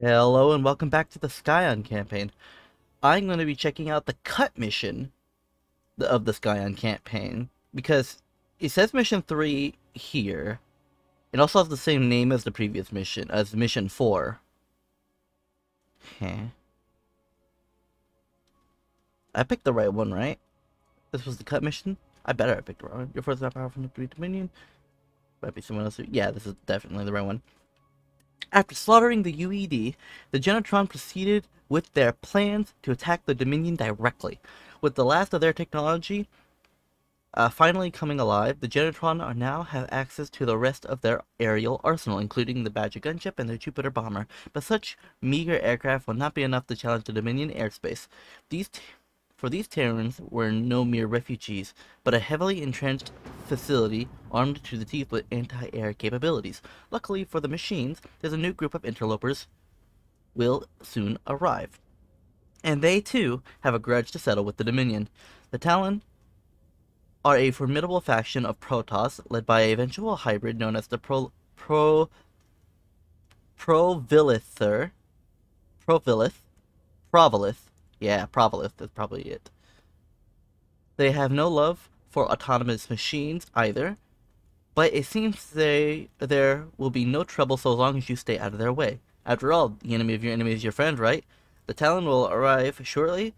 Hello and welcome back to the Scion campaign. I'm going to be checking out the cut mission of the Scion campaign because it says mission 3 here. It also has the same name as the previous mission, as mission 4. Okay. I picked the right one, right? This was the cut mission? I better I picked the right one. Your force is not powerful enough to Dominion. Might be someone else. Yeah, this is definitely the right one. After slaughtering the UED, the Genotron proceeded with their plans to attack the Dominion directly. With the last of their technology uh, finally coming alive, the Genotron are now have access to the rest of their aerial arsenal, including the Badger gunship and the Jupiter bomber. But such meager aircraft will not be enough to challenge the Dominion airspace. These for these Terrans were no mere refugees, but a heavily entrenched facility armed to the teeth with anti-air capabilities. Luckily for the machines, there's a new group of interlopers will soon arrive. And they too have a grudge to settle with the Dominion. The Talon are a formidable faction of Protoss led by a eventual hybrid known as the Pro Pro Provilither Provilith Provilith yeah, Provolith is probably it. They have no love for autonomous machines either, but it seems they there will be no trouble so long as you stay out of their way. After all, the enemy of your enemy is your friend, right? The Talon will arrive shortly.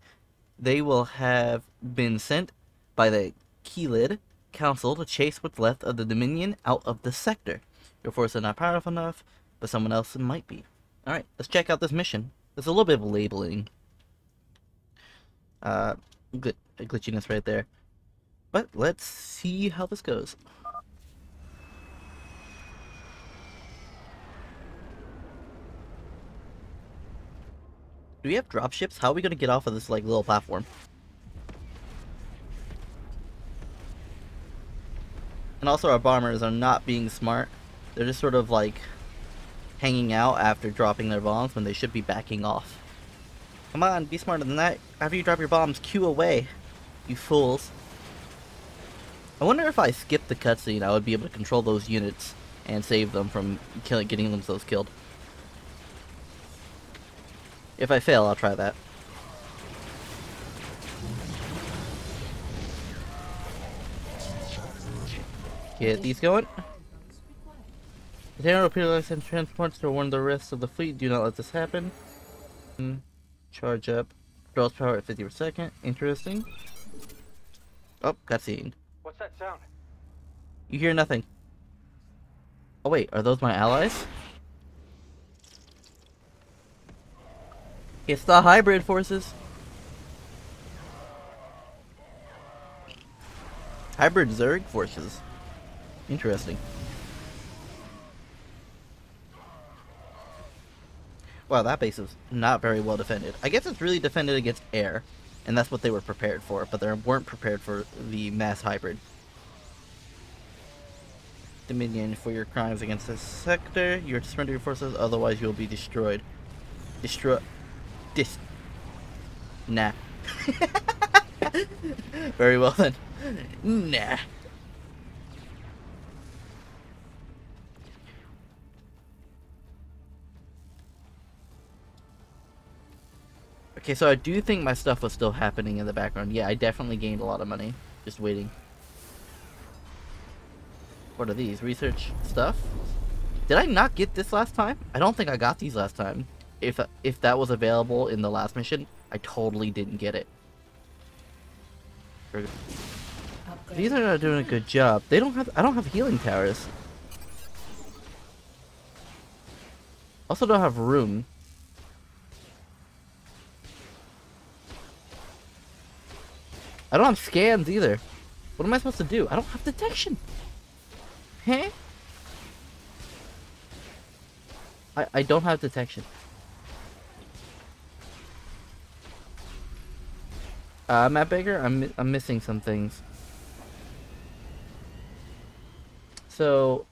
They will have been sent by the Keylid Council to chase what's left of the Dominion out of the sector. Your force is not powerful enough, but someone else might be. Alright, let's check out this mission. There's a little bit of labeling uh, gl glitchiness right there. But let's see how this goes. Do we have dropships? How are we gonna get off of this like little platform? And also our bombers are not being smart. They're just sort of like hanging out after dropping their bombs when they should be backing off. Come on, be smarter than that. After you drop your bombs, queue away. You fools. I wonder if I skipped the cutscene, I would be able to control those units and save them from killing, getting themselves killed. If I fail, I'll try that. Get these going. The Terran repeatedly sends transports to warn the rest of the fleet. Do not let this happen. Hmm. Charge up. Draws power at 50 per second. Interesting. Oh, cutscene. What's that sound? You hear nothing. Oh wait, are those my allies? It's the hybrid forces. Hybrid Zerg forces. Interesting. Wow, that base is not very well defended. I guess it's really defended against air, and that's what they were prepared for, but they weren't prepared for the mass hybrid. Dominion, for your crimes against this sector, you are to surrender your forces, otherwise you will be destroyed. Destroy... Dis... Nah. Very well then. Nah. Okay, so I do think my stuff was still happening in the background. Yeah, I definitely gained a lot of money. Just waiting. What are these? Research stuff? Did I not get this last time? I don't think I got these last time. If if that was available in the last mission, I totally didn't get it. These are not doing a good job. They don't have- I don't have healing towers. Also don't have room. I don't have scans either. What am I supposed to do? I don't have detection. Huh? I, I don't have detection. Uh, Matt Baker, I'm, I'm missing some things. So,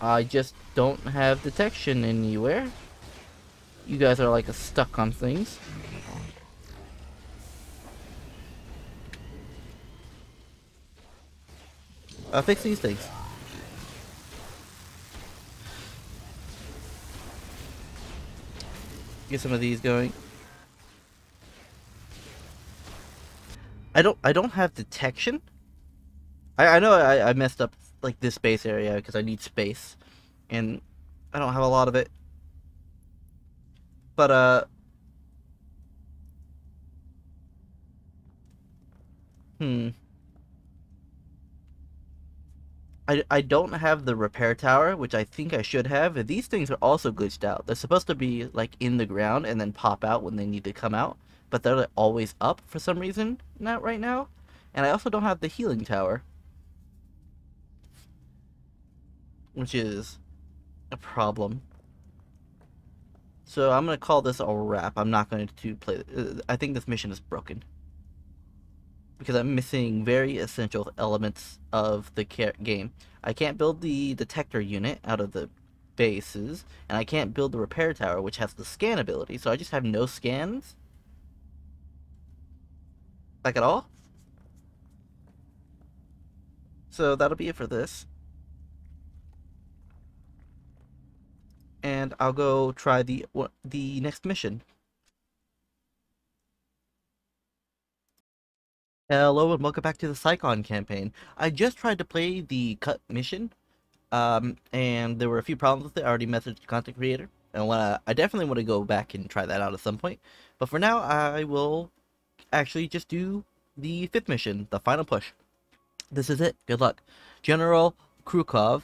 I just don't have detection anywhere. You guys are like stuck on things. Uh, fix these things. Get some of these going. I don't I don't have detection. I, I know I, I messed up like this base area because I need space. And I don't have a lot of it. But uh Hmm. I, I don't have the repair tower, which I think I should have. These things are also glitched out. They're supposed to be like in the ground and then pop out when they need to come out, but they're like, always up for some reason. Not right now. And I also don't have the healing tower, which is a problem. So I'm gonna call this a wrap. I'm not going to play. Uh, I think this mission is broken because I'm missing very essential elements of the game. I can't build the detector unit out of the bases, and I can't build the repair tower, which has the scan ability, so I just have no scans? Like at all? So that'll be it for this. And I'll go try the the next mission. Hello and welcome back to the Scion campaign. I just tried to play the cut mission, um, and there were a few problems with it. I already messaged the content creator, and wanna, I definitely want to go back and try that out at some point. But for now, I will actually just do the fifth mission, the final push. This is it. Good luck. General Krukov,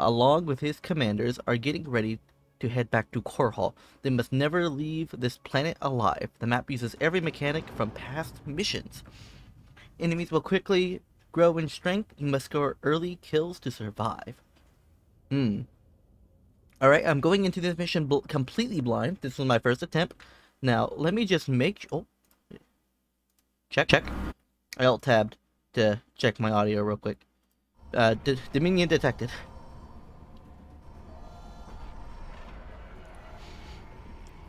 along with his commanders, are getting ready to head back to Korhal. They must never leave this planet alive. The map uses every mechanic from past missions. Enemies will quickly grow in strength. You must score early kills to survive. Hmm. Alright, I'm going into this mission bl completely blind. This was my first attempt. Now, let me just make... Oh. Check, check. I alt-tabbed to check my audio real quick. Uh, Dominion detected.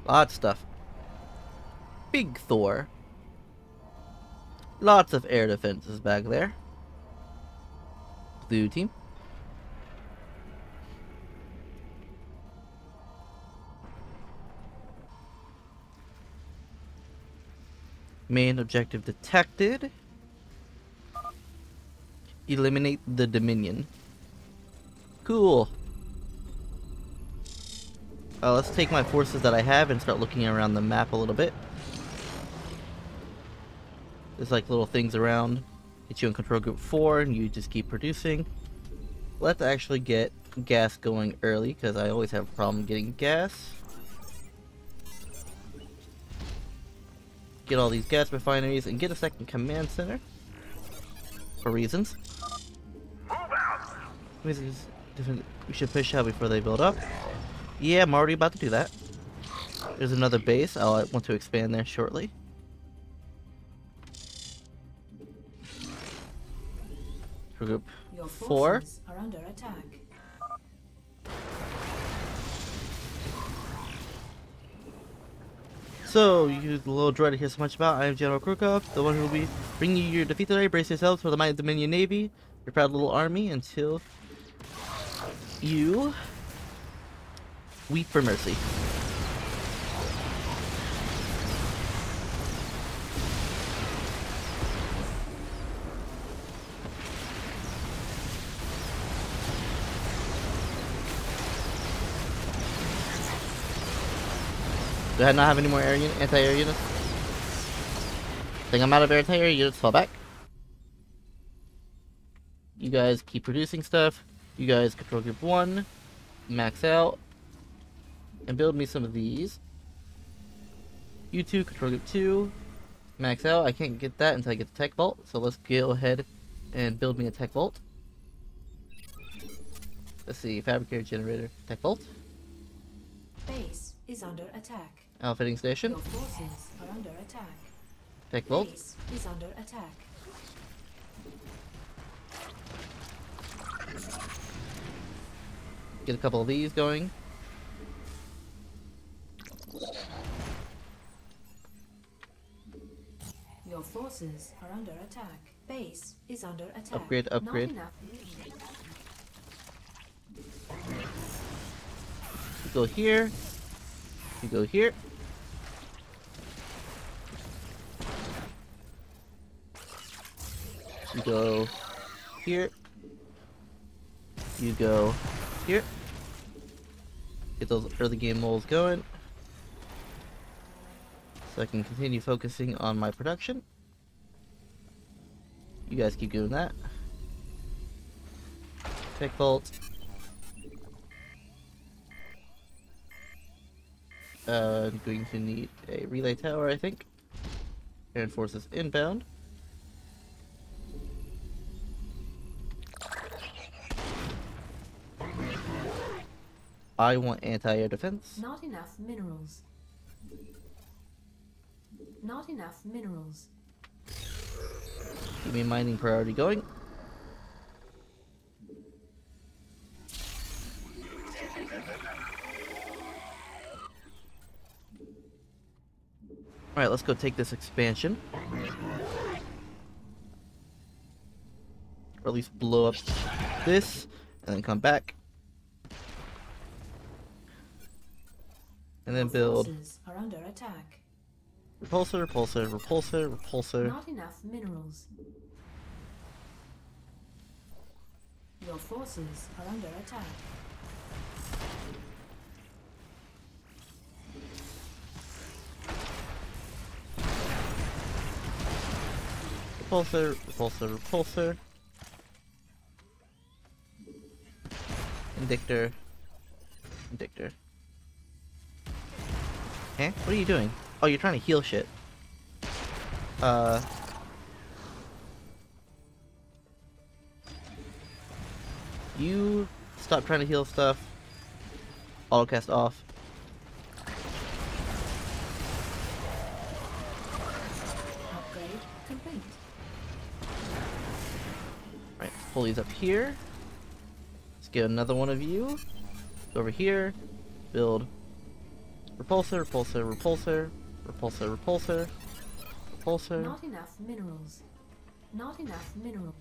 Lot of stuff. Big Thor. Lots of air defenses back there. Blue team. Main objective detected. Eliminate the Dominion. Cool. Uh, let's take my forces that I have and start looking around the map a little bit. There's like little things around. Get you in control group 4 and you just keep producing. Let's actually get gas going early because I always have a problem getting gas. Get all these gas refineries and get a second command center. For reasons. We should push out before they build up. Yeah, I'm already about to do that. There's another base. I'll want to expand there shortly. group four. Are under attack. So, you the little droid to hear so much about, I am General Krukov, the one who will be bringing you your defeat today. Brace yourselves for the mighty Dominion Navy, your proud little army, until you weep for mercy. Do I not have any more air unit, anti-air units? Think I'm out of anti-air units, fall back. You guys keep producing stuff. You guys control group 1. Max out. And build me some of these. You two control group 2. Max out. I can't get that until I get the tech vault. So let's go ahead and build me a tech vault. Let's see, fabricator generator, tech vault. Base is under attack. Outfitting station. Your forces are under attack. Tech vault. Base is under attack. Get a couple of these going. Your forces are under attack. Base is under attack. Upgrade, upgrade. enough. You go here. You go here. You go here. You go here. Get those early game moles going. I can continue focusing on my production. You guys keep doing that. Tech Vault. Uh, I'm going to need a relay tower, I think. Air forces inbound. I want anti-air defense. Not enough minerals. Not enough minerals. Keep me mining priority going. Alright, let's go take this expansion. Or at least blow up this, and then come back. And then build are under attack. Repulsor, repulsor, repulsor, repulsor. Not enough minerals. Your forces are under attack. Repulsor, repulsor, repulsor. Indictor. Indictor. Eh? What are you doing? Oh, you're trying to heal shit. Uh. You stop trying to heal stuff. Autocast off. Right, pull these up here. Let's get another one of you. Go over here. Build repulsor, repulsor, repulsor, repulsor, repulsor, repulsor. Not enough minerals. Not enough minerals.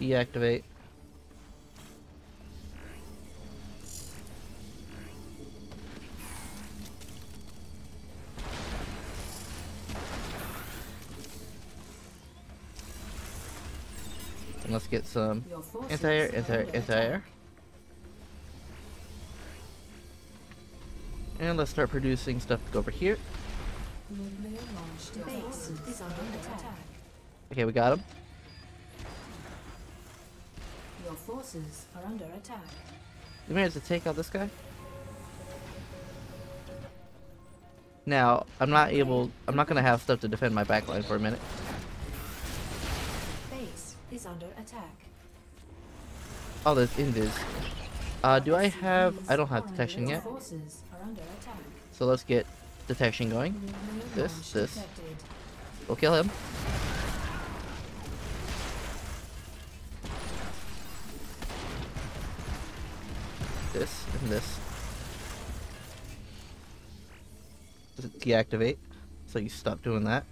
Deactivate. And let's get some anti-air, anti-air, anti-air. And let's start producing stuff to go over here. Nuclear launch device is under attack. Okay, we got him. Your forces are under attack. You managed to take out this guy? Now, I'm not able, I'm not gonna have stuff to defend my backline for a minute. Base is under attack. Oh, there's invis. Uh, do I have, I don't have detection yet. So let's get detection going. This, this. We'll kill him. This and this. Deactivate. So you stop doing that.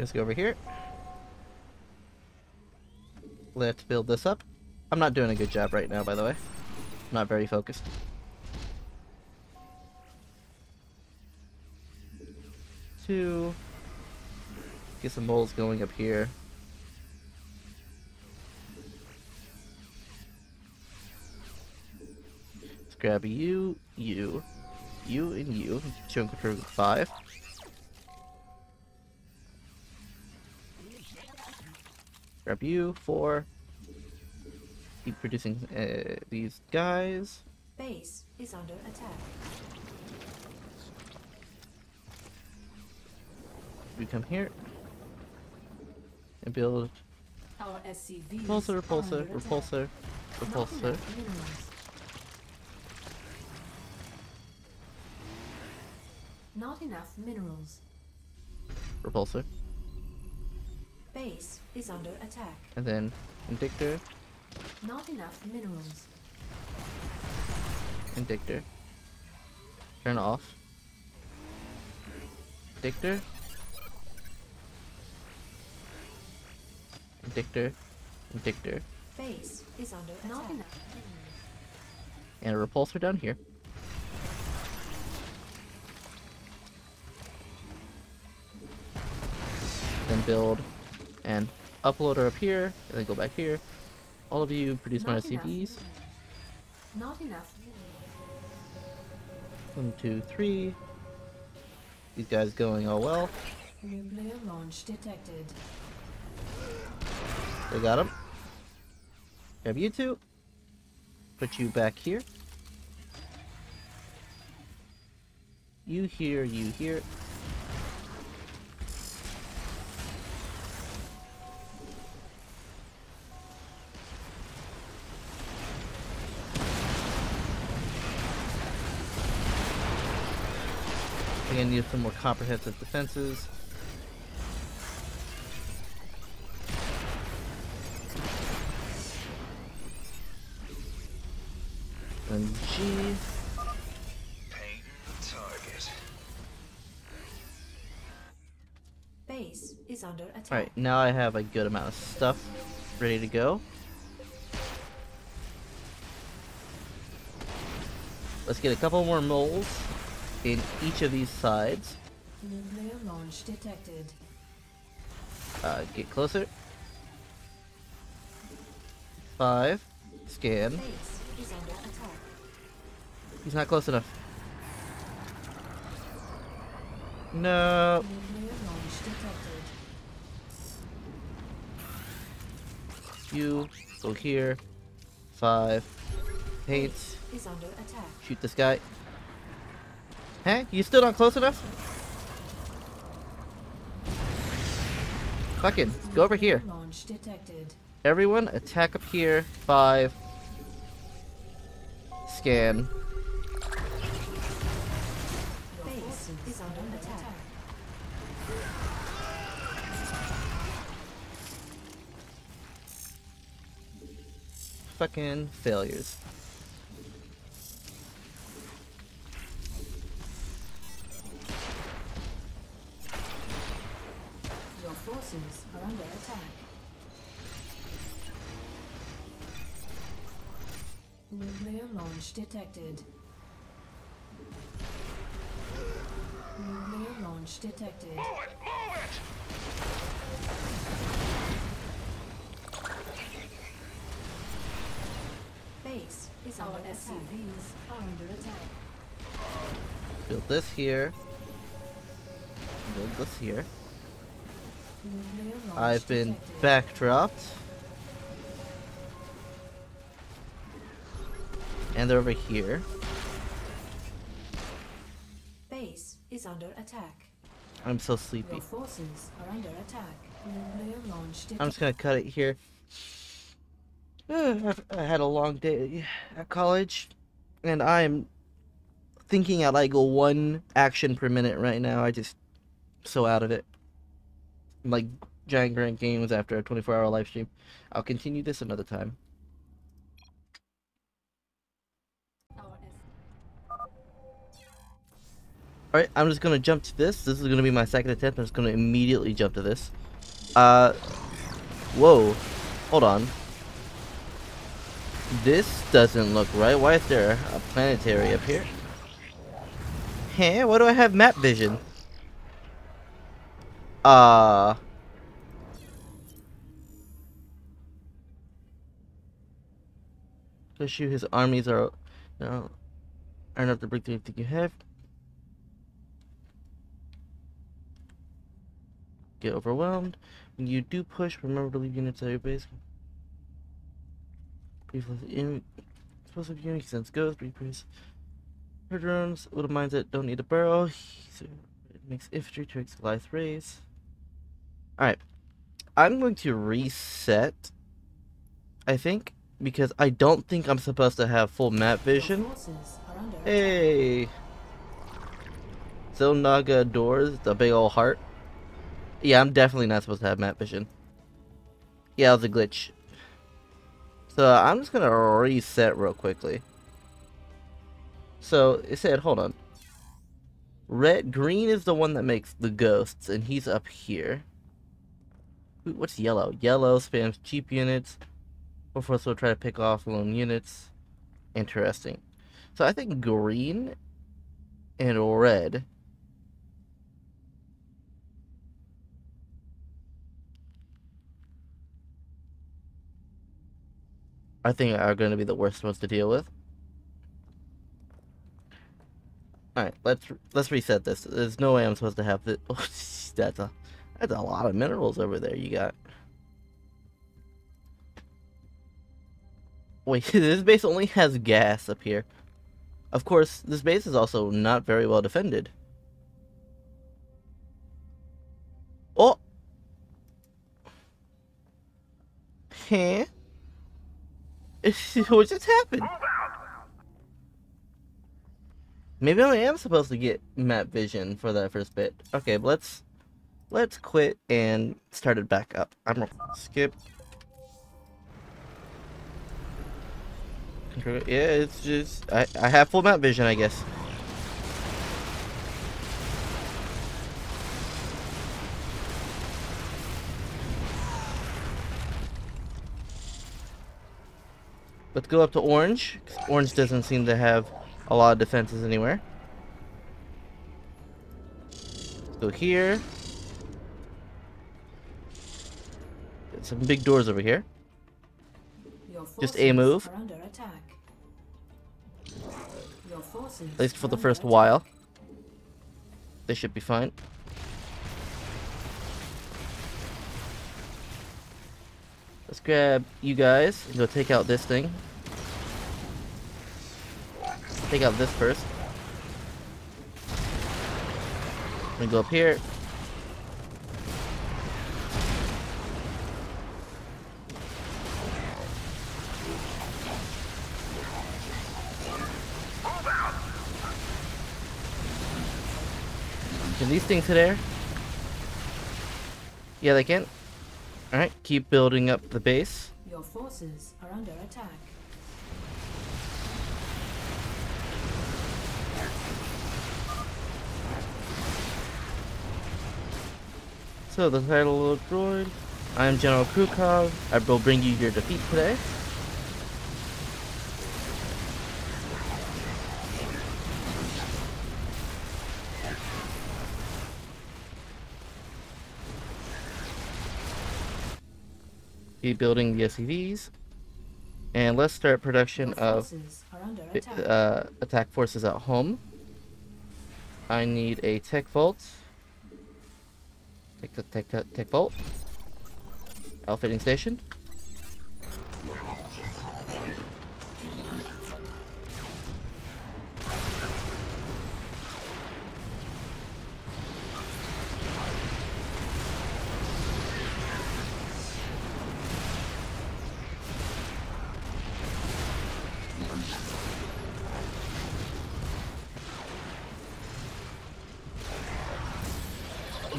Let's go over here. Let's build this up. I'm not doing a good job right now, by the way. I'm not very focused. Two. Get some moles going up here. Let's grab you, you, you, and you. Two and control five. Grab you, for Keep producing uh, these guys. Base is under attack. We come here and build repulsor, repulsor, repulsor, repulsor. Not enough minerals. Repulsor. Base is under attack. and then Indictor, Not enough minerals. Indictor. Turn off. Indictor. Indictor. Indictor. Base is under attack. Not enough. And a repulsor down here. Then build an uploader up here, and then go back here. All of you produce my enough. SCVs. Not enough. One, two, three. These guys going all well. Nuclear launch detected. They got him. Grab you two. Put you back here. You here, you here. Again, need some more comprehensive defenses. And G. Paint target. Base is under attack. Alright, now I have a good amount of stuff ready to go. Let's get a couple more moles in each of these sides. Nuclear launch detected. Uh, get closer. Five. Scan. Base is under attack. He's not close enough. No. Nuclear launch detected. You go here. Five. Paints. Is under attack. Shoot this guy. Hey, you still not close enough? Fucking, go over here. Nuclear Launch detected. Everyone, attack up here. Five. Scan. Base is under attack. Fucking failures. Forces are under attack. Nuclear launch detected. Nuclear launch detected. Move it! Move it! Base is under attack. SCVs are under attack. Build this here. Build this here. I've been backdropped. And they're over here. Base is under attack. I'm so sleepy. Your forces are under attack. Nuclear launch detected. I'm just gonna cut it here. I had a long day at college, and I'm thinking at like one action per minute right now. I just so out of it. Like giant grant games after a 24 hour live stream. I'll continue this another time. Alright, I'm just gonna jump to this. This is gonna be my second attempt. I'm just gonna immediately jump to this. Uh, whoa. Hold on. This doesn't look right. Why is there a planetary up here? Hey, why do I have map vision? Uh. Issue his armies are, you know, are enough to break through everything you have. Get overwhelmed. When you do push, remember to leave units at your base. Briefly, in explosive unit sense goes, reprise. Her drones, little mines that don't need a barrel. So it makes infantry tricks Goliath raise. Alright. I'm going to reset. I think. Because I don't think I'm supposed to have full map vision. Hey. Still Naga doors, the big old heart. Yeah, I'm definitely not supposed to have map vision. Yeah, it was a glitch. So I'm just gonna reset real quickly. So it said, hold on. Red, green is the one that makes the ghosts, and he's up here. What's yellow? Yellow spams cheap units. So try to pick off lone units. Interesting. So I think green and red. I think are going to be the worst ones to deal with. All right, let's let's reset this. There's no way I'm supposed to have this. Oh, that's a that's a lot of minerals over there. You got. Wait, this base only has gas up here. Of course, this base is also not very well defended. Oh! Huh? what just happened? Maybe I am supposed to get map vision for that first bit. Okay, but let's let's quit and start it back up. I'm gonna skip. Yeah, it's just I I have full map vision, I guess. Let's go up to orange. Orange doesn't seem to have a lot of defenses anywhere. Let's go here. Got some big doors over here. Just a move. Under attack. Your At least for the first attack. while. They should be fine. Let's grab you guys and go take out this thing. Take out this first. We go up here. These things hit air? Yeah, they can. Alright, keep building up the base. Your forces are under attack. So, the title of droid. I am General Krukov. I will bring you your defeat today. Be building the SCVs. And let's start production of forces are under i- attack. uh, attack forces at home. I need a tech vault. Tech, tech, tech, tech vault. Outfitting station.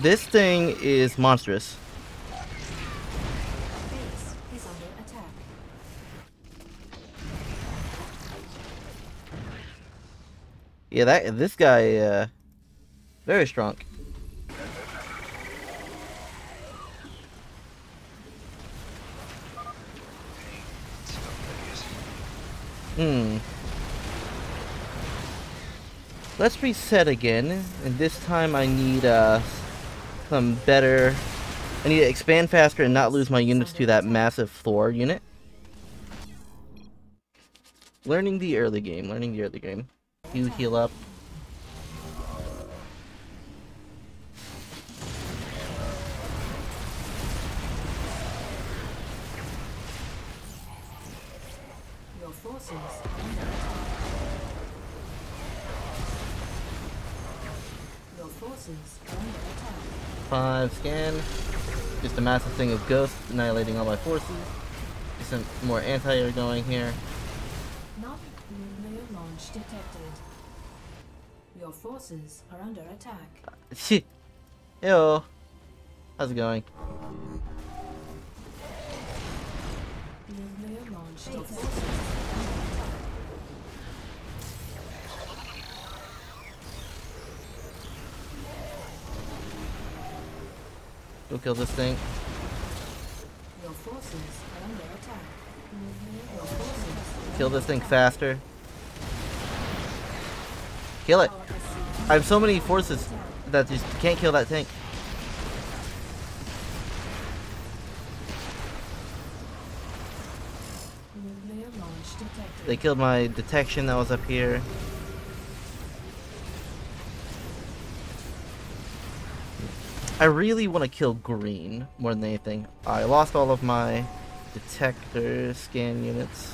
This thing is monstrous. Is. Yeah, that this guy, uh, very strong. Hmm. Let's reset again, and this time I need uh some better. I need to expand faster and not lose my units to that massive Thor unit. Learning the early game. Learning the early game. You heal up. scan. Just a massive thing of ghosts annihilating all my forces. Just some more anti-air going here. nuclear launch detected. Your forces are under attack. Shit. Yo. How's it going? Launch detected. Go kill this thing. Your forces are under attack. Your forces. Kill this thing faster. Kill it. I have so many forces that just can't kill that tank. Nuclear launch detected. They killed my detection that was up here. I really want to kill green more than anything. I lost all of my detector scan units.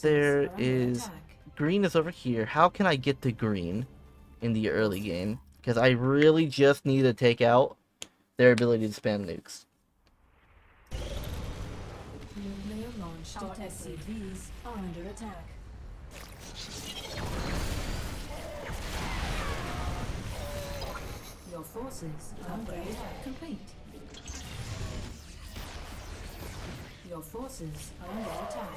There is-. Green is over here. How can I get to green in the early game? Because I really just need to take out their ability to spam nukes. Nuclear launch detected. SCVs are under attack. Your forces are under Upgrade attack. complete. Your forces are under attack.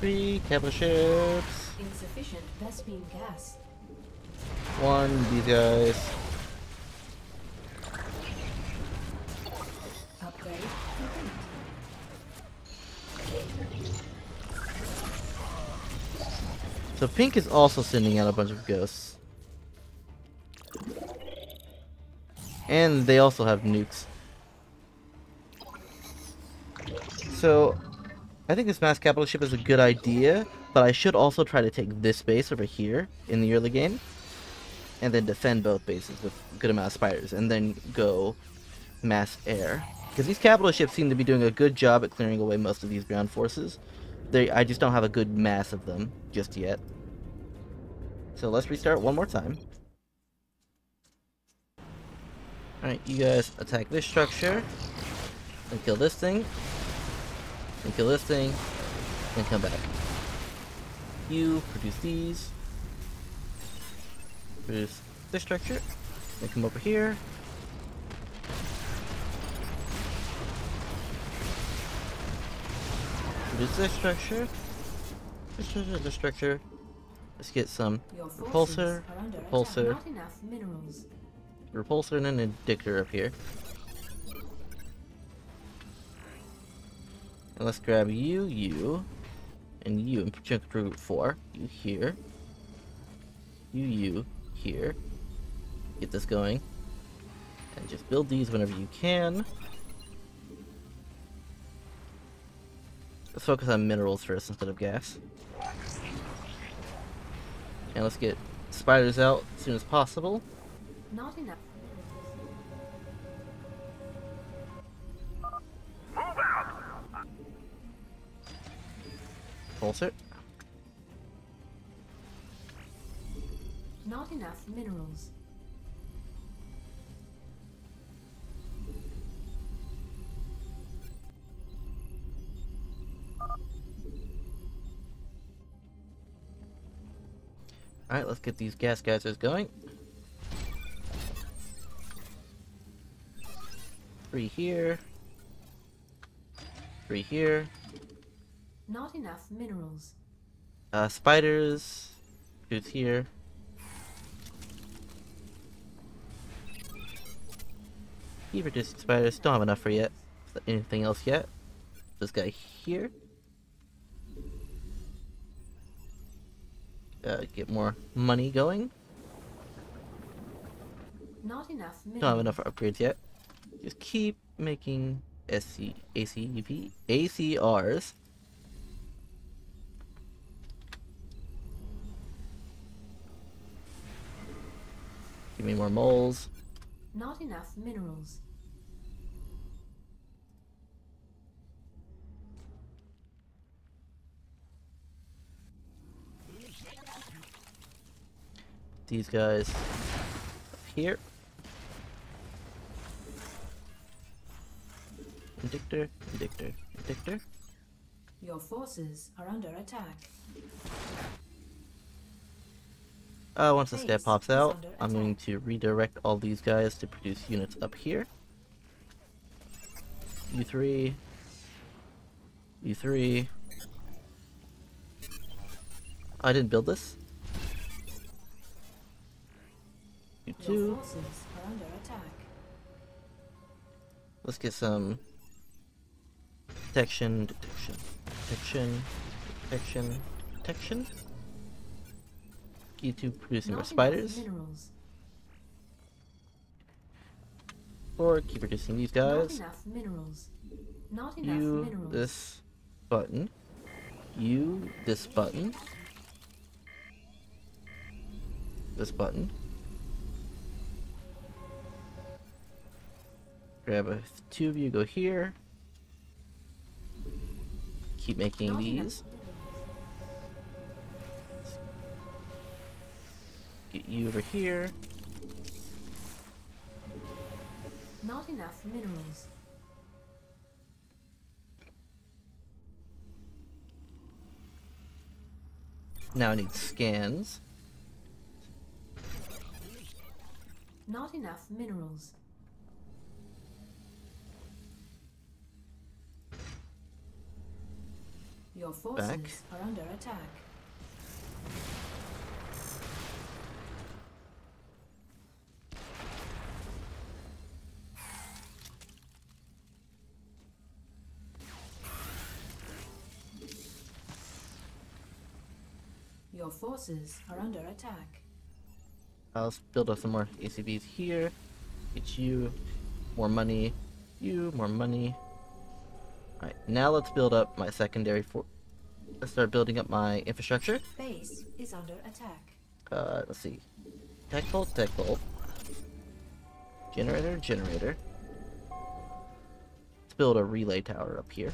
Three capital ships. Insufficient Vespene gas. One, these guys. So Pink is also sending out a bunch of ghosts. And they also have nukes. So, I think this mass capital ship is a good idea, but I should also try to take this base over here in the early game. And then defend both bases with a good amount of spiders, and then go mass air. Because these capital ships seem to be doing a good job at clearing away most of these ground forces. They, I just don't have a good mass of them just yet. So let's restart one more time. Alright, you guys attack this structure. And kill this thing. And kill this thing. And come back. You produce these. Produce this structure. And come over here. Produce this structure. This is this structure. Let's get some repulsor, repulsor, attack. Not enough minerals. repulsor, and an addictor up here. And let's grab you, you, and you in chunk group four. You here. You, you, here. Get this going. And just build these whenever you can. Let's focus on minerals first instead of gas. And let's get spiders out as soon as possible. Not enough. Pulse it. Not enough minerals. Alright, let's get these gas geysers going. Three here. Three here. Not enough minerals. Uh, spiders. Who's here? He reduced spiders. Don't have enough for yet. Anything else yet? This guy here. Uh, get more money going. Not enough minerals. Don't have enough for upgrades yet. Just keep making SC, ACV, ACRs. Give me more moles. Not enough minerals. these guys here. Indictor, Indictor, Indictor. Your forces are under attack. Uh, once this guy pops out, I'm going to redirect all these guys to produce units up here. U3. U3. I didn't build this. Your U2. forces are under attack. Let's get some detection, detection, detection, detection, detection. U2 producing more Not spiders. Minerals. Or keep producing these Not guys. enough minerals. Not enough you minerals. this button you this button this button grab a two of you go here keep making these get you over here Not enough minerals. now I need scans Not enough minerals. Your forces are under attack. Your forces are under attack. I'll build up some more SCVs here get you more money you more money Alright, now let's build up my secondary for let's start building up my infrastructure Base is under attack. Uh, let's see. Tech bolt, tech bolt. Generator, generator. Let's build a relay tower up here.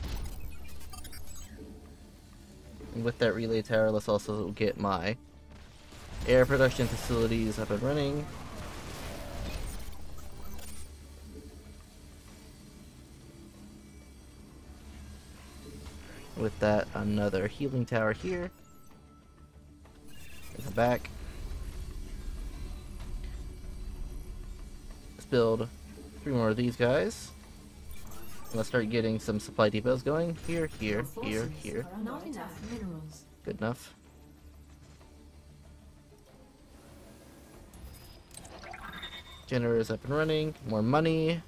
And with that relay tower, let's also get my air production facilities up and running. With that, another healing tower here. Come back. Let's build three more of these guys. Let's start getting some supply depots going. Here, here, here, here. Good enough. Generators up and running. More money.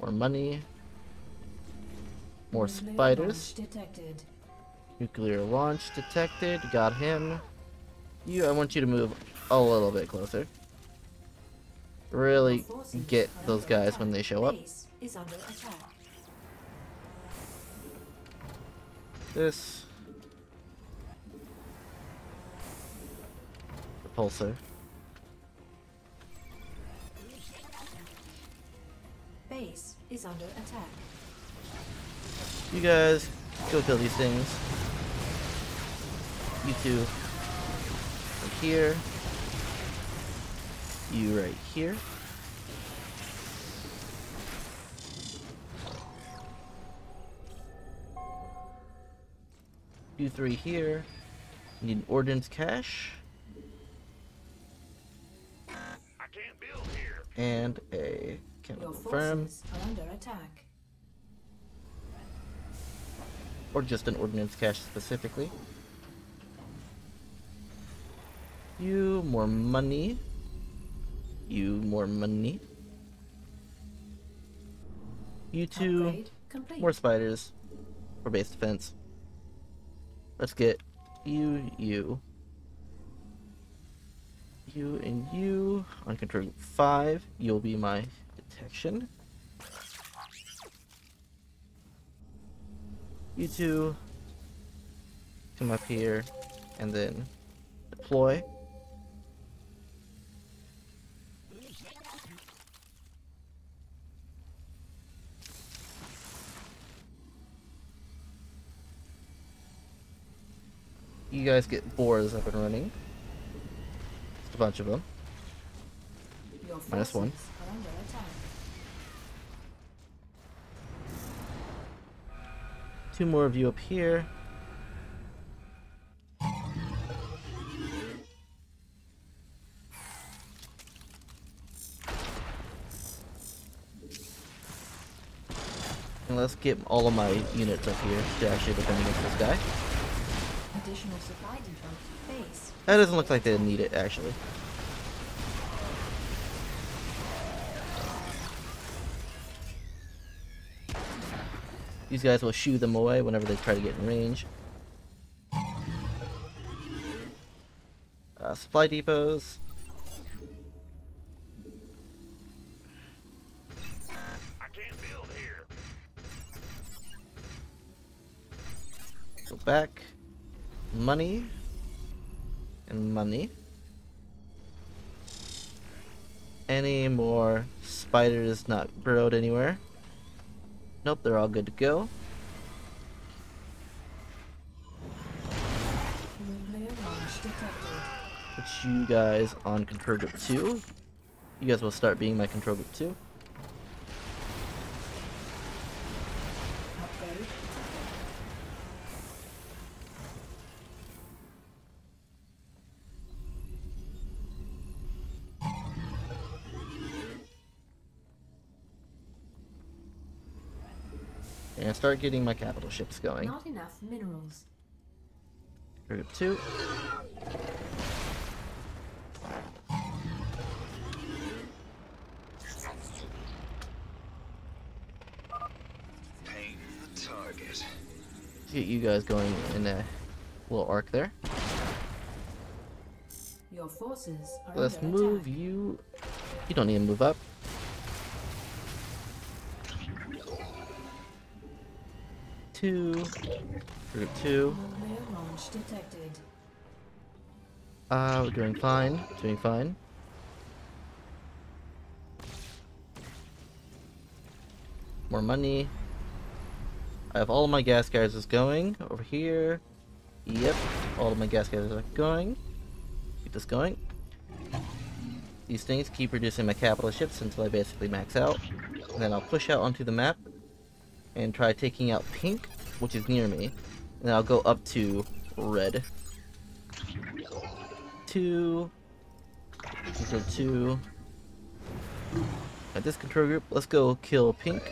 More money. More Nuclear spiders. Nuclear launch detected. Got him. You, I want you to move a little bit closer. Really get those guys when they show up. This. Repulsor. Base is under attack. You guys, go kill these things. You two. Right here. You right here. You three here. Need an ordnance cache. I can't. And a Your chemical firm. forces are under attack. Or just an ordnance cache specifically. You more money. You more money. You two more spiders for base defense. Let's get you, you, you, and you on control five. You'll be my detection. You two come up here and then deploy. You guys get boars up and running. Just a bunch of them. Minus one. Two more of you up here. And let's get all of my units up here to actually defend against this guy. Additional supply. Base. That doesn't look like they need it, actually. These guys will shoo them away whenever they try to get in range. Uh, supply depots. I can't build here. Go back. Money. And money. Any more spiders not burrowed anywhere? Nope, they're all good to go. Put you guys on control group 2. You guys will start being my control group 2. Start getting my capital ships going. Not enough minerals. Control group 2. Paint the target. Get you guys going in a little arc there. Your forces are Let's move attack. you. You don't need to move up. Two. Group two. Uh, we're doing fine. Doing fine. More money. I have all my gas geysers going over here. Yep, all of my gas geysers are going. Keep this going. These things keep reducing my capital ships until I basically max out. And then I'll push out onto the map and try taking out pink, which is near me. And I'll go up to red two. Control two. At this control group, let's go kill pink.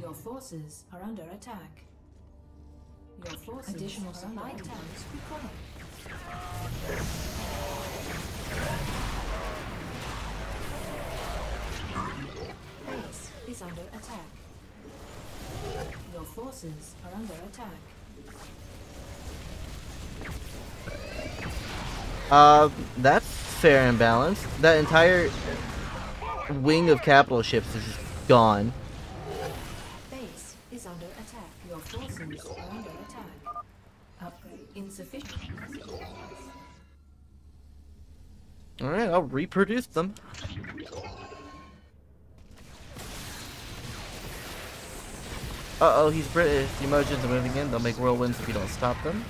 Your forces are under attack. Your forces Additional are supply tanks required. Is under attack. Your forces are under attack. Uh, that's fair and balanced. That entire wing of capital ships is just gone. Base is under attack. Your forces are under attack. Upgrade insufficient. Alright, I'll reproduce them. Uh-oh, he's British. The emojis are moving in. They'll make whirlwinds if you don't stop them.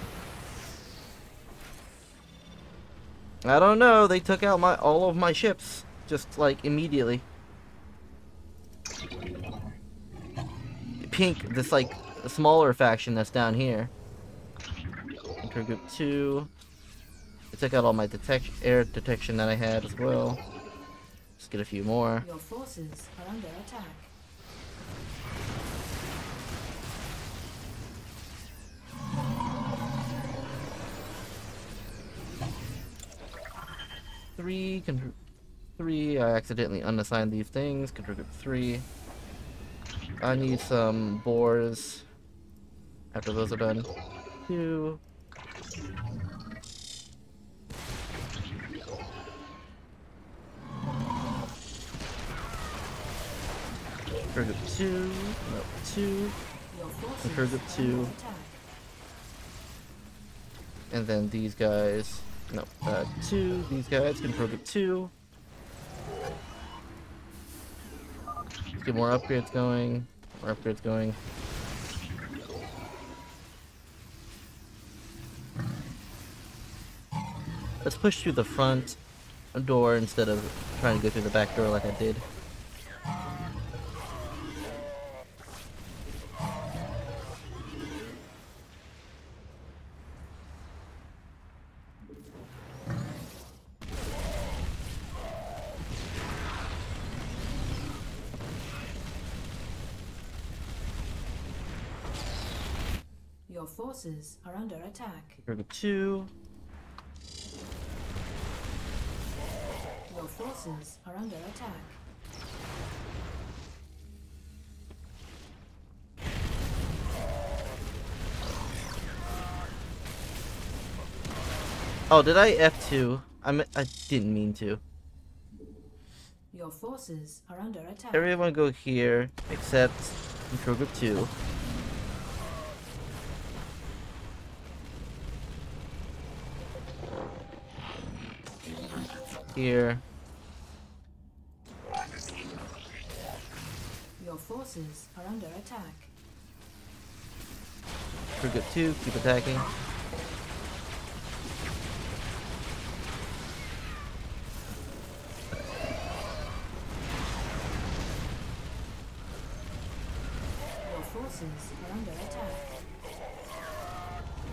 I don't know. They took out my all of my ships. Just, like, immediately. Pink, this, like, smaller faction that's down here. Enter group 2. They took out all my detect air detection that I had as well. Let's get a few more. Your forces are under attack. Three, con- three. I accidentally unassigned these things. Control group three. I need some boars. After those are done, two. Control group two. No, two. Control group two. And then these guys. No, uh, two. These guys. can Control group two. Let's get more upgrades going. More upgrades going. Let's push through the front. door instead of trying to go through the back door like I did. Your forces are under attack. Here two. Your forces are under attack. Oh, did I F2? I me- I didn't mean to. Your forces are under attack. Everyone go here except control group 2. Here. Your forces are under attack. Group 2, keep attacking. Your forces are under attack.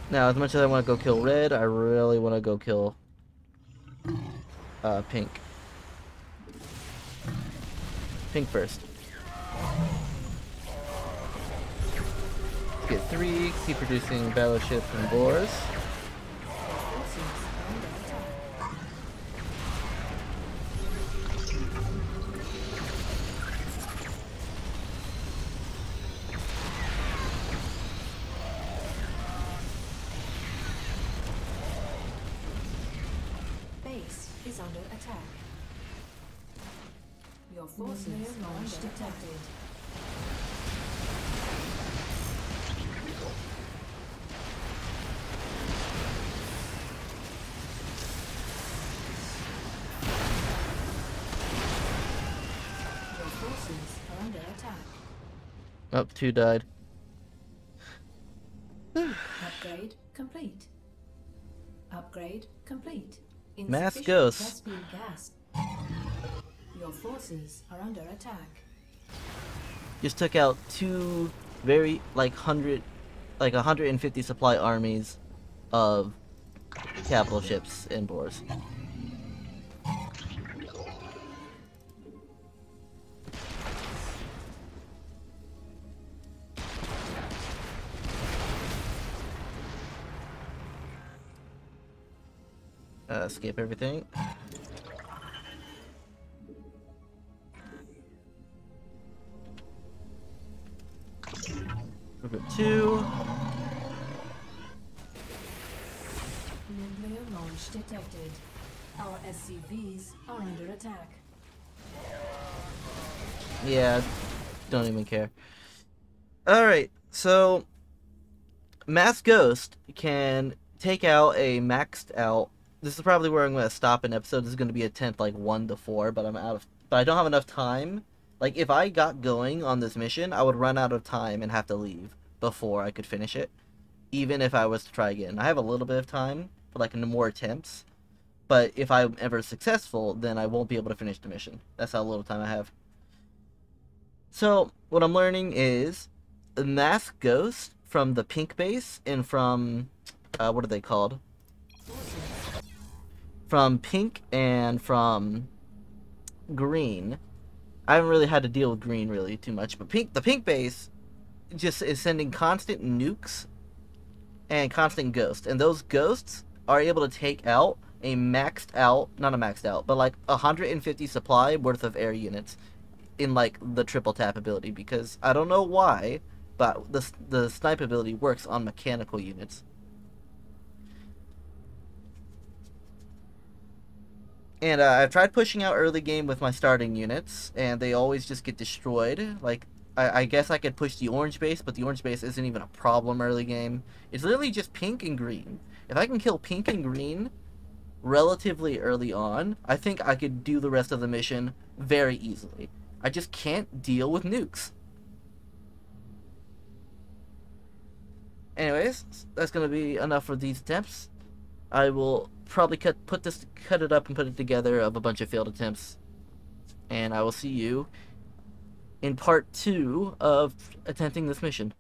Now, as much as I want to go kill red, I really want to go kill uh, pink. Pink first. Get three, keep producing battleships and boars. Under attack. Oh, two died. Upgrade complete. Upgrade complete. Mass ghost. Your forces are under attack. Just took out two very, like, hundred, like, 150 supply armies of capital ships and boars. Uh, skip everything. Group two. Nuclear launch detected. Our SCVs are under attack. Yeah, don't even care. Alright, so Mass Ghost can take out a maxed out. This is probably where I'm going to stop an episode. This is going to be a 10th, like 1 to 4, but I'm out of. But I don't have enough time. Like, if I got going on this mission, I would run out of time and have to leave before I could finish it. Even if I was to try again. I have a little bit of time for, like, more attempts. But if I'm ever successful, then I won't be able to finish the mission. That's how little time I have. So, what I'm learning is the Mass Ghost from the pink base and from uh, what are they called? From pink and from green. I haven't really had to deal with green really too much, but pink the pink base just is sending constant nukes and constant ghosts, and those ghosts are able to take out a maxed out, not a maxed out, but like 150 supply worth of air units in like the triple tap ability because I don't know why, but the the snipe ability works on mechanical units. And uh, I've tried pushing out early game with my starting units, and they always just get destroyed. Like I, I guess I could push the orange base, but the orange base isn't even a problem early game. It's literally just pink and green. If I can kill pink and green relatively early on, I think I could do the rest of the mission very easily. I just can't deal with nukes. Anyways, that's gonna be enough for these attempts. I will probably cut put this cut it up and put it together of a bunch of failed attempts. And I will see you in part two of attempting this mission.